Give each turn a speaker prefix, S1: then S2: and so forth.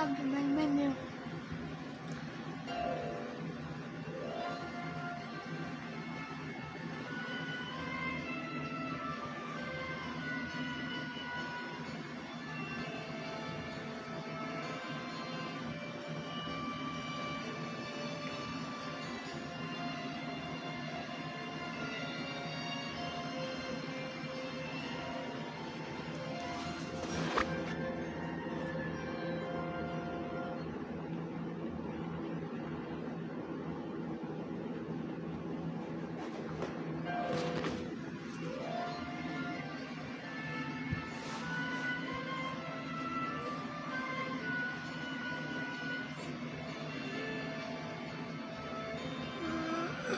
S1: subscribe to my menu.